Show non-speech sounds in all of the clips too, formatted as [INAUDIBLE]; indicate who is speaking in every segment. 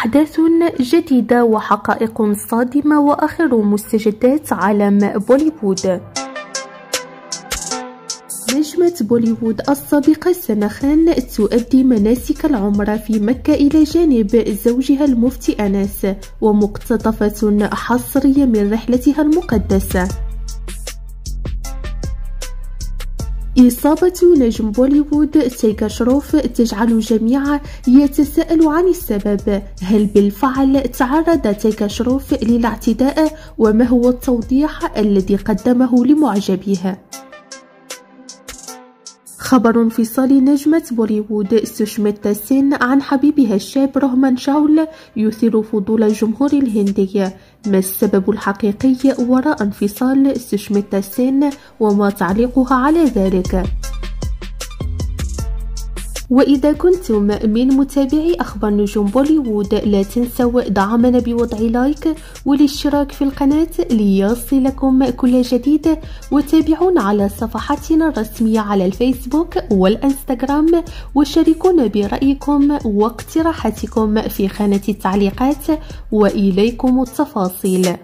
Speaker 1: أحداث جديدة وحقائق صادمة وآخر مستجدات عالم بوليوود. نجمة بوليوود السابقة سنة خان تؤدي مناسك العمرة في مكة إلى جانب زوجها المفتي أنس ومقتطفة حصرية من رحلتها المقدسة. إصابة نجم بوليوود تيكا شروف تجعل الجميع يتساءل عن السبب. هل بالفعل تعرض تايغر شروف للاعتداء؟ وما هو التوضيح الذي قدمه لمعجبيها خبر انفصال نجمة بوليوود سوشميتا سين عن حبيبها الشاب رهمان شاول يثير فضول الجمهور الهندي ما السبب الحقيقي وراء انفصال سوشميتا سين وما تعليقها على ذلك؟ وإذا كنتم من متابعي أخبار نجوم بوليوود لا تنسوا دعمنا بوضع لايك والاشتراك في القناة ليصلكم كل جديد. وتابعونا على صفحاتنا الرسمية على الفيسبوك والإنستغرام. وشاركونا برأيكم واقتراحاتكم في خانة التعليقات. وإليكم التفاصيل.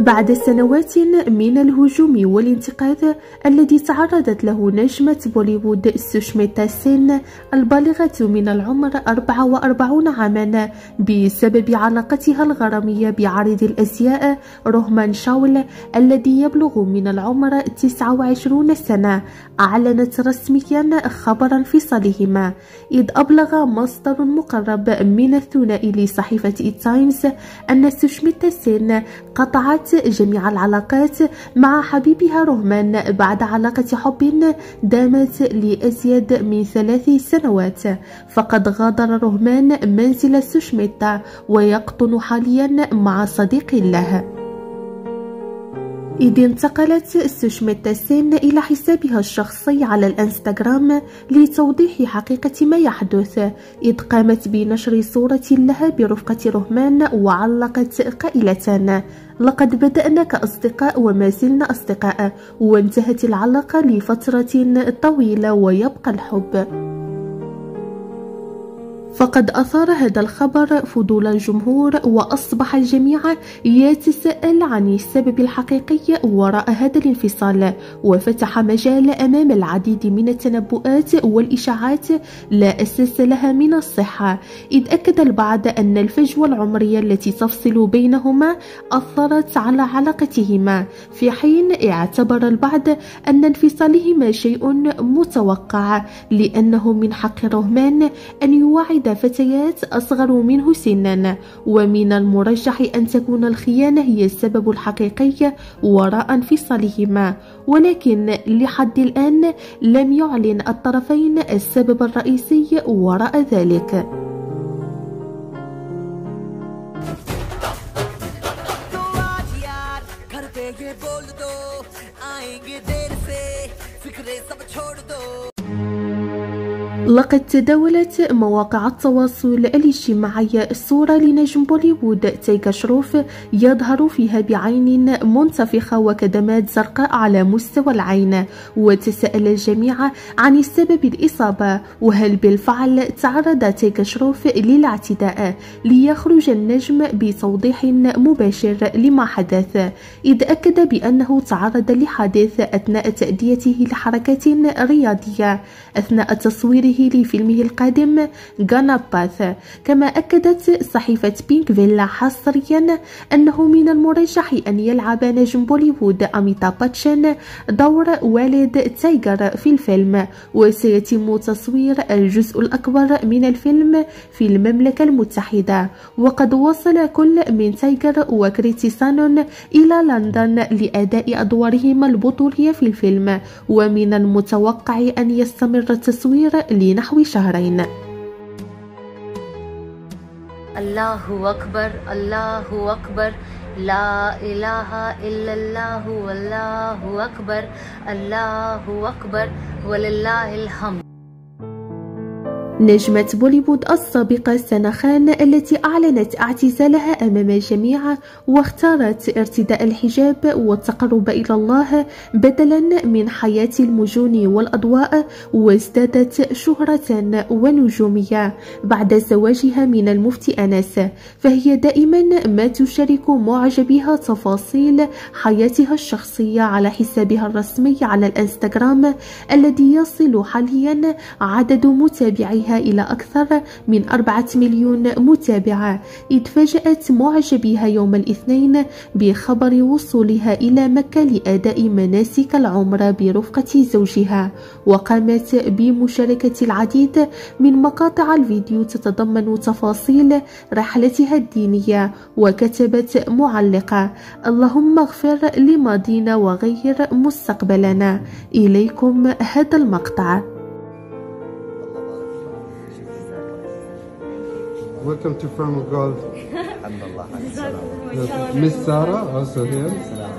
Speaker 1: بعد سنوات من الهجوم والانتقاد الذي تعرضت له نجمة بوليوود سوشميتا سين البالغة من العمر 44 عاما بسبب علاقتها الغرامية بعارض الأزياء روهمان شاول الذي يبلغ من العمر 29 سنة. أعلنت رسميا خبر انفصالهما إذ أبلغ مصدر مقرب من الثنائي لصحيفة التايمز أن سوشميتا سين قطعت جميع العلاقات مع حبيبها رهمان بعد علاقة حب دامت لأزيد من ثلاث سنوات. فقد غادر رهمان منزل سوشميتا ويقطن حاليا مع صديق له إذ انتقلت سوشميتا سين إلى حسابها الشخصي على الإنستغرام لتوضيح حقيقة ما يحدث إذ قامت بنشر صورة لها برفقة رهمان وعلقت قائلة لقد بدأنا كأصدقاء وما زلنا أصدقاء وانتهت العلاقة لفترة طويلة ويبقى الحب. فقد أثار هذا الخبر فضول الجمهور وأصبح الجميع يتساءل عن السبب الحقيقي وراء هذا الانفصال وفتح مجال أمام العديد من التنبؤات والإشاعات لا أساس لها من الصحة إذ أكد البعض أن الفجوة العمرية التي تفصل بينهما أثرت على علاقتهما في حين اعتبر البعض أن انفصالهما شيء متوقع لأنه من حق رهمان أن يوعد فتيات أصغر منه سنا ومن المرجح أن تكون الخيانة هي السبب الحقيقي وراء انفصالهما ولكن لحد الآن لم يعلن الطرفين السبب الرئيسي وراء ذلك. لقد تداولت مواقع التواصل الاجتماعي الصورة لنجم بوليوود تيكا شروف يظهر فيها بعين منتفخة وكدمات زرقاء على مستوى العين وتساءل الجميع عن السبب الإصابة وهل بالفعل تعرض تيكا شروف للاعتداء ليخرج النجم بتوضيح مباشر لما حدث إذ أكد بأنه تعرض لحادث أثناء تأديته لحركات رياضية أثناء تصويره لفيلمه القادم غانا باث كما أكدت صحيفة بينك فيلا حصريا أنه من المرجح أن يلعب نجم بوليوود أميتاب باتشن دور والد تايجر في الفيلم وسيتم تصوير الجزء الأكبر من الفيلم في المملكة المتحدة. وقد وصل كل من تايجر وكريتي سانون إلى لندن لأداء أدوارهما البطولية في الفيلم. ومن المتوقع أن يستمر التصوير لنحو شهرين.
Speaker 2: الله أكبر الله أكبر لا إله إلا الله والله أكبر الله أكبر ولله الحمد.
Speaker 1: نجمة بوليوود السابقة سنة خان التي أعلنت اعتزالها أمام الجميع واختارت ارتداء الحجاب والتقرب إلى الله بدلا من حياة المجون والأضواء وازدادت شهرة ونجومية بعد زواجها من المفتي أنس. فهي دائما ما تشارك معجبيها تفاصيل حياتها الشخصية على حسابها الرسمي على الإنستغرام الذي يصل حاليا عدد متابعيها. إلى أكثر من أربعة مليون متابعة. إذ فاجأت معجبيها يوم الاثنين بخبر وصولها إلى مكة لأداء مناسك العمرة برفقة زوجها. وقامت بمشاركة العديد من مقاطع الفيديو تتضمن تفاصيل رحلتها الدينية وكتبت معلقة اللهم اغفر لماضينا وغير مستقبلنا. إليكم هذا المقطع.
Speaker 3: Welcome to Farm of Gold. [LAUGHS] Miss Sarah also here.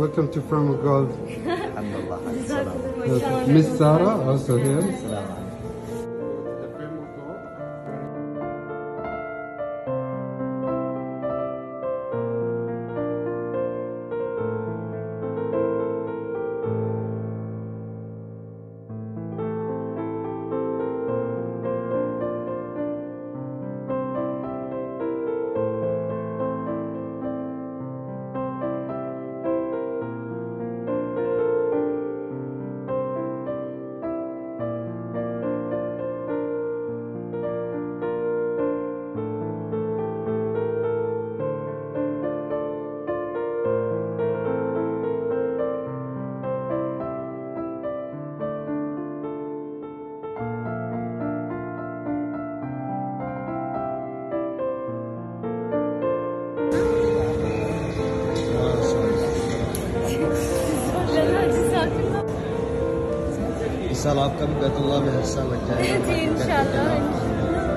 Speaker 3: Welcome to From Gold. [LAUGHS] Miss Sarah also here.
Speaker 4: سلام. شاء الله الله من السنة الجايه إن
Speaker 5: شاء الله.